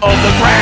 of the ground.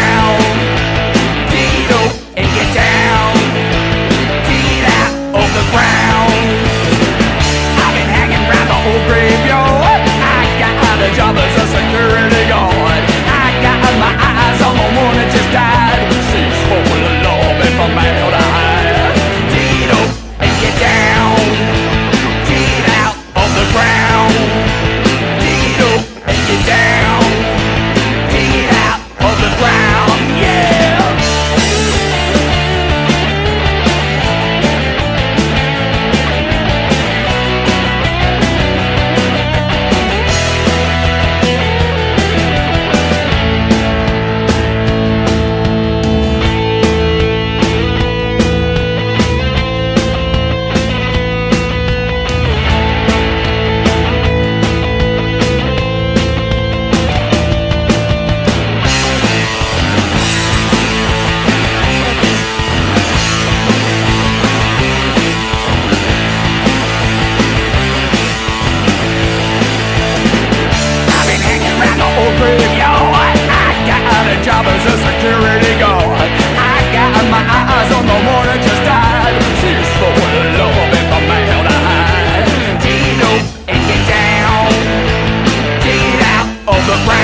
Of the